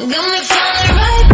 Got me feeling right.